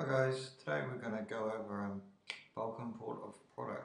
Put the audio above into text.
Hi guys, today we're going to go over um, a bulk import of products.